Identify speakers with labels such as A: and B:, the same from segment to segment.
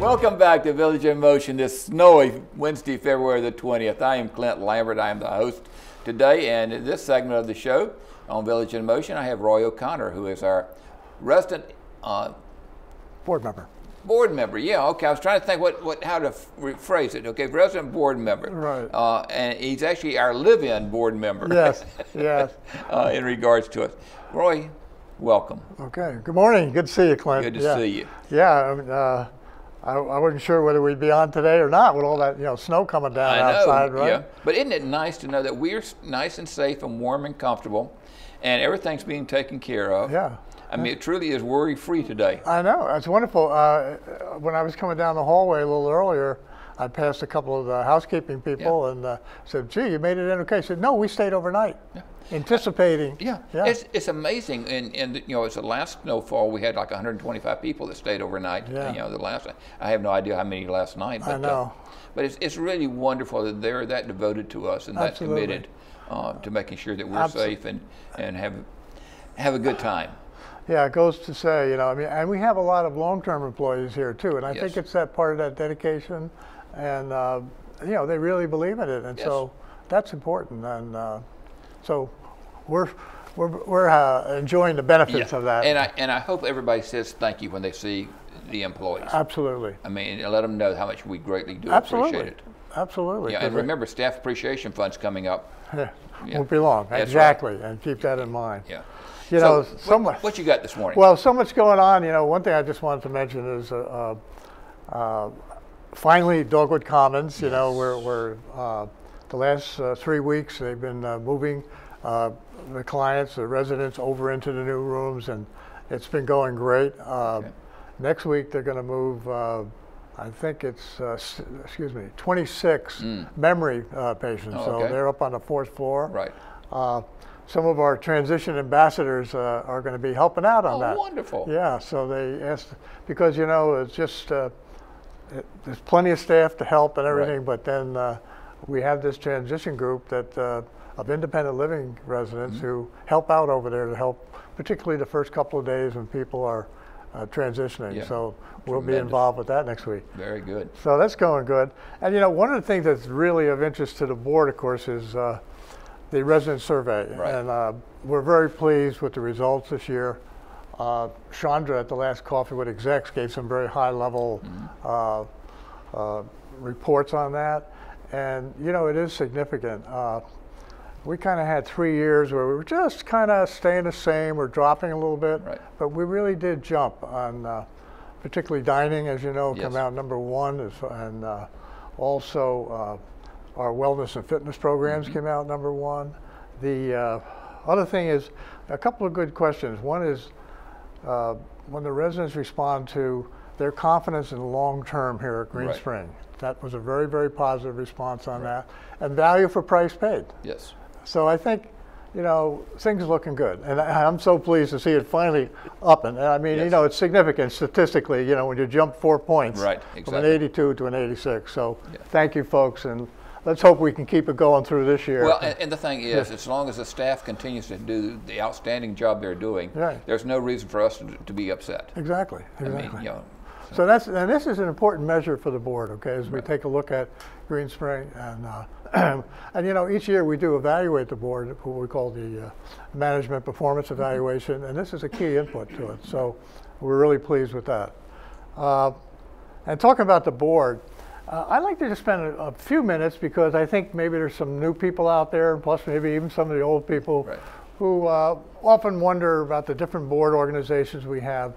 A: Welcome back to Village in Motion this snowy Wednesday, February the 20th. I am Clint Lambert. I am the host today, and in this segment of the show on Village in Motion, I have Roy O'Connor, who is our resident uh,
B: board member.
A: Board member, yeah, okay. I was trying to think what, what how to phrase it. Okay, resident board member.
B: Right.
A: Uh, and he's actually our live-in board member.
B: Yes, yes.
A: uh, in regards to us. Roy, welcome.
B: Okay, good morning. Good to see you, Clint.
A: Good to
B: yeah.
A: see you.
B: Yeah, uh, I, I, wasn't sure whether we'd be on today or not with all that you know snow coming down outside, right?
A: Yeah. But isn't it nice to know that we're nice and safe and warm and comfortable, and everything's being taken care of?
B: Yeah.
A: I mean, it truly is worry-free today.
B: I know. It's wonderful. Uh, when I was coming down the hallway a little earlier, I passed a couple of the housekeeping people yeah. and uh, said, "Gee, you made it in okay." I said, "No, we stayed overnight." Yeah anticipating.
A: Yeah, yeah. It's, it's amazing. And, and, you know, it's the last snowfall, we had like 125 people that stayed overnight. Yeah. You know, the last, I have no idea how many last night.
B: But, I
A: uh,
B: know.
A: Uh, but it's, it's really wonderful that they're that devoted to us and
B: Absolutely.
A: that committed uh, to making sure that we're
B: Absolutely.
A: safe and, and have, have a good time.
B: Yeah, it goes to say, you know, I mean, and we have a lot of long-term employees here too, and I
A: yes.
B: think it's that part of that dedication, and uh, you know, they really believe in it, and
A: yes.
B: so that's important, and uh, so we're we're, we're uh, enjoying the benefits
A: yeah.
B: of that.
A: And I and I hope everybody says thank you when they see the employees.
B: Absolutely.
A: I mean, let them know how much we greatly do
B: Absolutely.
A: appreciate it.
B: Absolutely.
A: Yeah, and remember, staff appreciation funds coming up.
B: Yeah,
A: Yeah.
B: won't be long.
A: That's
B: exactly, and keep that in mind.
A: Yeah.
B: You
A: so
B: know,
A: what,
B: so much.
A: what you got this morning?
B: Well, so much going on. You know, one thing I just wanted to mention is uh, uh, finally Dogwood Commons. You
A: Yes.
B: know, we're, we're uh, the last uh, three weeks they've been uh, moving uh, the clients, the residents, over into the new rooms, and it's been going great. Uh,
A: Okay.
B: Next week they're going to move. Uh, I think it's uh, excuse me, 26 memory uh, patients.
A: Oh,
B: so they're up on the fourth floor.
A: right.
B: Uh, some of our transition ambassadors uh, are going to be helping out on that.
A: Oh,
B: that.
A: wonderful.
B: Yeah, so they asked because you know it's just uh, it, there's plenty of staff to help and everything,
A: Right.
B: but then uh, we have this transition group that uh, of independent living residents
A: Mm-hmm.
B: who help out over there to help, particularly the first couple of days when people are uh, transitioning.
A: Yeah,
B: So we'll be involved with that next week.
A: Very good.
B: So that's going good. And you know, one of the things that's really of interest to the board, of course, is uh, the resident survey.
A: Right.
B: And uh, we're very pleased with the results this year. Uh, Chandra at the last Coffee with Execs gave some very high level uh, uh, reports on that. And you know, it is significant. Uh, we kind of had three years where we were just kind of staying the same or dropping a little bit,
A: Right.
B: but we really did jump on, uh, particularly dining, as you know, come out number one, is- and uh, also uh, our wellness and fitness programs
A: Mm-hmm.
B: came out number one. The uh, other thing is a couple of good questions. One is uh, when the residents respond to their confidence in the long term here at Green
A: Right.
B: Spring. That was a very, very positive response on that. And value for price paid.
A: Yes.
B: So I think, you know, things are looking good. And I, I'm so pleased to see it finally up. And I mean, you know, it's significant statistically, you know, when you jump four points
A: Right,
B: from an 82 to an 86. So
A: Yeah.
B: thank you, folks. And let's hope we can keep it going through this year.
A: Well, and, and the thing is, as long as the staff continues to do the outstanding job they're doing,
B: Right.
A: there's no reason for us to, to be upset.
B: exactly.
A: I
B: Exactly.
A: mean, you know,
B: So that's and this is an important measure for the board, okay? As we take a look at Greenspring and uh, and you know each year we do evaluate the board, what we call the uh, management performance evaluation, and this is a key input to it. So we're really pleased with that. Uh, and talking about the board, uh, I'd like to just spend a, a few minutes because I think maybe there's some new people out there, and plus maybe even some of the old people
A: Right.
B: who uh, often wonder about the different board organizations we have.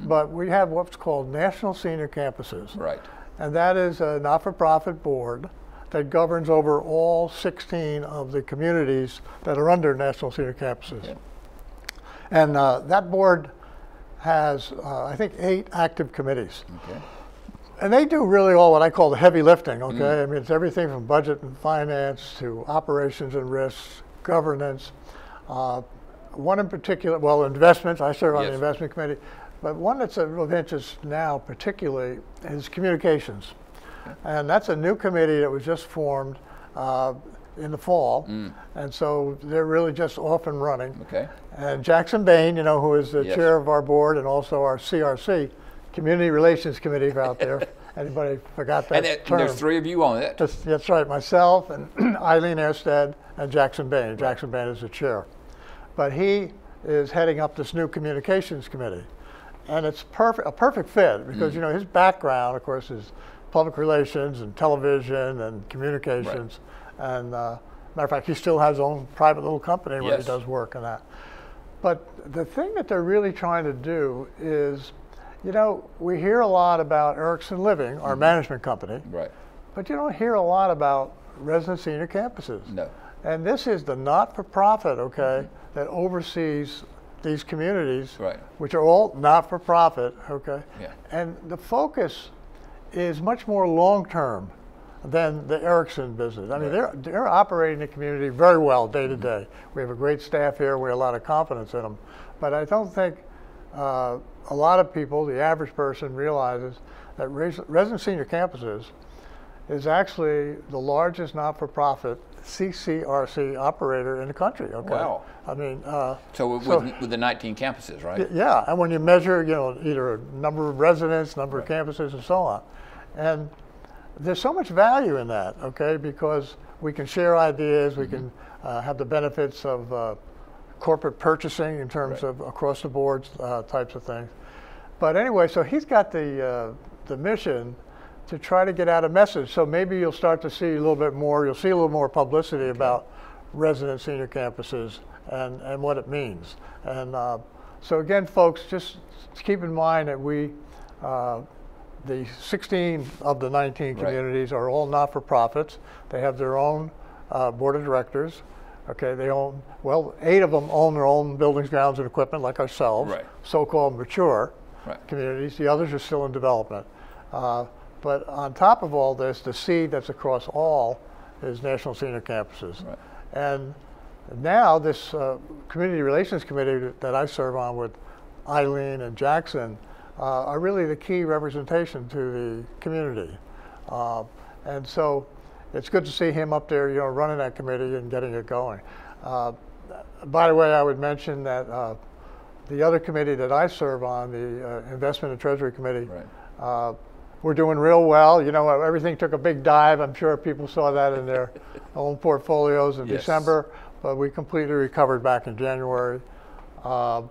B: But we have what's called National Senior Campuses.
A: right.
B: And that is a not-for-profit board that governs over all 16 of the communities that are under National Senior Campuses.
A: Yeah.
B: And uh, that board has, uh, I think, eight active committees.
A: Okay.
B: And they do really all what I call the heavy lifting, okay? I mean, it's everything from budget and finance to operations and risks, governance. Uh, one in particular, well, investments, I serve on the investment committee, but one that's of interest now particularly is communications. And that's a new committee that was just formed uh, in the fall. And so they're really just off and running.
A: Okay.
B: And Jackson Bain, you know, who is the
A: Yes.
B: chair of our board and also our CRC, Community Relations Committee out there, Anybody forgot that
A: And, it,
B: term?
A: there's three of you on it.
B: That's, that's right, myself and Eileen Airstead and Jackson Bain. Jackson Bain is the chair. But he is heading up this new communications committee. And it's perfect, a perfect fit because, you know, his background, of course, is public relations and television and communications. right. And uh, matter of fact, he still has his own private little company where
A: Yes.
B: he does work and that. But the thing that they're really trying to do is, you know, we hear a lot about Erickson Living, our mm-hmm. management company,
A: Right.
B: but you don't hear a lot about resident senior campuses.
A: No.
B: And this is the not-for-profit, okay, mm-hmm. that oversees these communities,
A: Right.
B: which are all not-for-profit, okay?
A: Yeah.
B: And the focus is much more long-term than the Erickson business. I mean, they're, they're operating the community very well day to mm-hmm. day. We have a great staff here. We have a lot of confidence in them. But I don't think uh, a lot of people, the average person, realizes that res- resident senior campuses is actually the largest not-for-profit CCRC operator in the country. Okay.
A: Wow.
B: I mean, uh,
A: So with,
B: So-
A: with the 19 campuses, right?
B: yeah, and when you measure, you know, either number of residents, number of campuses, and so on, and there's so much value in that, okay, because we can share ideas, we can uh, have the benefits of uh, corporate purchasing in terms
A: Right.
B: of across the board uh, types of things. But anyway, so he's got the uh, the mission to try to get out a message. So maybe you'll start to see a little bit more. You'll see a little more publicity about resident senior campuses and and what it means. And uh, so again, folks, just keep in mind that we. Uh, the 16 of the 19
A: Right.
B: communities are all not-for-profits. They have their own uh, board of directors. Okay, they own well, eight of them own their own buildings, grounds, and equipment, like ourselves.
A: Right.
B: So-called mature
A: Right.
B: communities. The others are still in development. Uh, but on top of all this, the seed that's across all is National Senior Campuses.
A: Right.
B: And now this uh, Community Relations Committee that I serve on with Eileen and Jackson uh, are really the key representation to the community. Uh, and so it's good to see him up there, you know, running that committee and getting it going. Uh, by the way, I would mention that uh, the other committee that I serve on, the uh, Investment and Treasury Committee,
A: Right.
B: uh, we're doing real well. You know, everything took a big dive. I'm sure people saw that in their own portfolios in
A: Yes.
B: December, but we completely recovered back in January. Uh,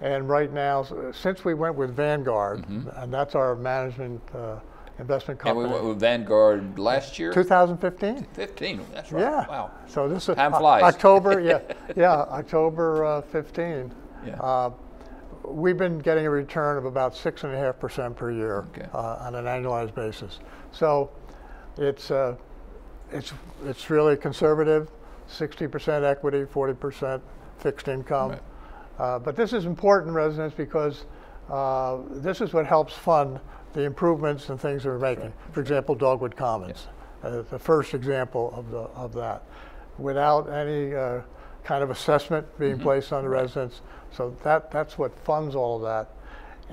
B: and right now, since we went with Vanguard, and that's our management uh, investment
A: Mm-hmm. And we went with Vanguard last year?
B: 2015.
A: 15. That's right.
B: Yeah.
A: Wow.
B: So this is
A: Time flies.
B: October. Yeah, yeah, October uh, 15.
A: Yeah.
B: Uh, we've been getting a return of about six and a half percent per year
A: Okay.
B: uh, on an annualized basis. So it's uh, it's it's really conservative, 60% equity, 40% fixed income.
A: Right.
B: Uh, but this is important, residents, because uh, this is what helps fund the improvements and things that we're making. For example, Dogwood Commons, uh, the first example of, the, of that, without any uh, kind of assessment being placed on the residents. So that, that's what funds all of that.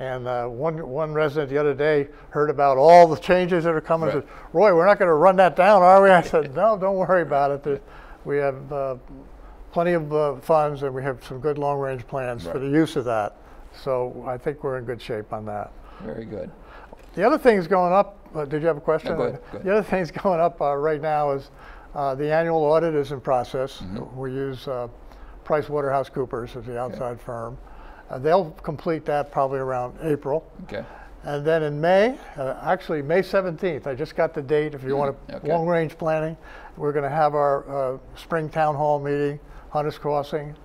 B: And uh, one, one resident the other day heard about all the changes that are coming.
A: Right.
B: Said, Roy, we're not going to run that down, are we? I said, no, don't worry about it. There- We have uh, plenty of uh, funds and we have some good long-range plans for the use of that. So I think we're in good shape on that.
A: Very good.
B: The other thing's going up, uh, did you have a question?
A: go ahead, go ahead.
B: The other thing's going up uh, right now is uh, the annual audit is in process.
A: Mm-hmm.
B: We use uh, PricewaterhouseCoopers as the outside firm. Uh, they'll complete that probably around April.
A: Okay.
B: And then in May, uh, actually May 17th, I just got the date if you want
A: Mm, okay.
B: long-range planning. We're going to have our uh, spring town hall meeting, Hunters Crossing,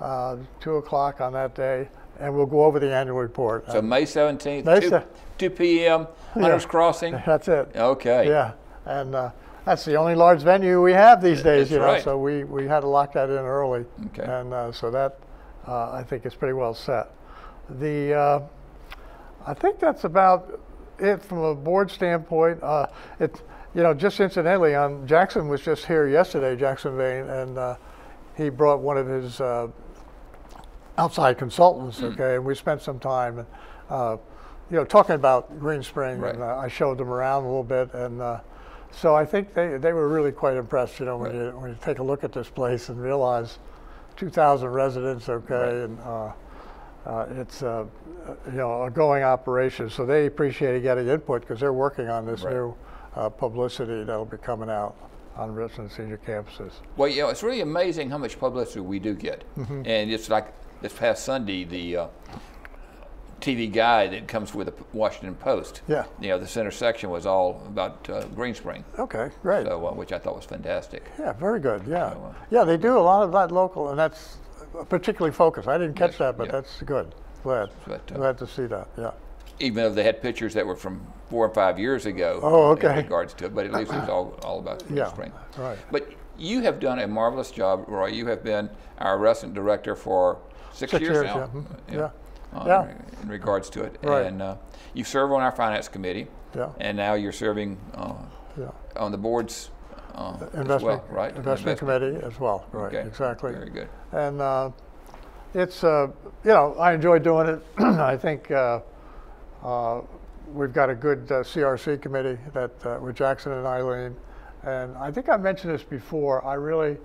B: uh, 2 o'clock on that day, and we'll go over the annual report.
A: So May 17th,
B: May
A: 2, 2 p.m., Hunters Crossing.
B: That's it.
A: Okay.
B: Yeah, and uh, that's the only large venue we have these days,
A: That's
B: you know.
A: right.
B: So we, we had to lock that in early,
A: Okay.
B: and uh, so that uh, I think is pretty well set. The uh, I think that's about it from a board standpoint. Uh, it you know just incidentally, on Jackson was just here yesterday, Jackson Bain, and uh, he brought one of his uh, outside consultants. Okay, and we spent some time. Uh, you know, talking about Greenspring,
A: Right.
B: and uh, I showed them around a little bit, and uh, so I think they, they were really quite impressed. You know, when
A: Right.
B: you when you take a look at this place and realize 2,000 residents, okay,
A: Right.
B: and uh, uh, it's uh, you know a going operation. So they appreciated getting input because they're working on this new uh, publicity that'll be coming out on Richland senior campuses.
A: Well, you know, it's really amazing how much publicity we do get.
B: Mm-hmm.
A: And it's like this past Sunday, the uh, TV guy that comes with the Washington Post.
B: Yeah.
A: You know, the center section was all about uh, Greenspring,
B: Okay, great.
A: so, uh, which I thought was fantastic.
B: Yeah, very good. Yeah,
A: So, uh,
B: yeah, they do a lot of that local, and that's particularly focused. I didn't catch
A: Yes,
B: that, but
A: yeah.
B: that's good. Glad,
A: But, uh,
B: glad to see that. Yeah.
A: Even though they had pictures that were from four or five years ago.
B: Oh,
A: In
B: okay.
A: regards to it, but at least it was all, all about Green
B: Yeah,
A: Spring.
B: right.
A: But you have done a marvelous job, Roy. You have been our resident director for six,
B: Six years,
A: now.
B: yeah. Mhm. Yeah.
A: uh,
B: Yeah.
A: In regards to it,
B: Right.
A: and uh, you serve on our finance committee,
B: Yeah.
A: and now you're serving uh,
B: Yeah.
A: on the boards uh, as
B: Investment,
A: well, right?
B: investment committee as well. Right.
A: Okay.
B: Exactly.
A: Very good.
B: And uh, it's, uh, you know, I enjoy doing it. I think uh, uh, we've got a good uh, CRC committee that uh, with Jackson and Eileen. And I think I mentioned this before. I really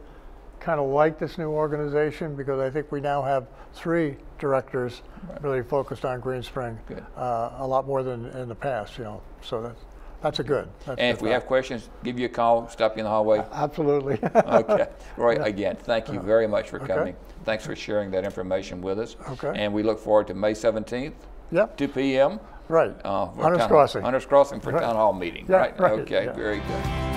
B: kind of like this new organization because I think we now have three directors really focused on
A: Greenspring.
B: Uh, a lot more than in the past, you know. So that's that's a good. That's
A: And if we have questions, give you a call, stop you in the hallway.
B: absolutely.
A: Okay. Roy, again, thank you very much for
B: Okay.
A: coming. Thanks for sharing that information with us.
B: Okay.
A: And we look forward to May 17th,
B: yep.
A: 2 p.m.
B: Right.
A: Uh,
B: Hunters Crossing.
A: Hunters Crossing for
B: Right.
A: town hall meeting,
B: Yeah,
A: right?
B: right,
A: Okay,
B: yeah.
A: very good.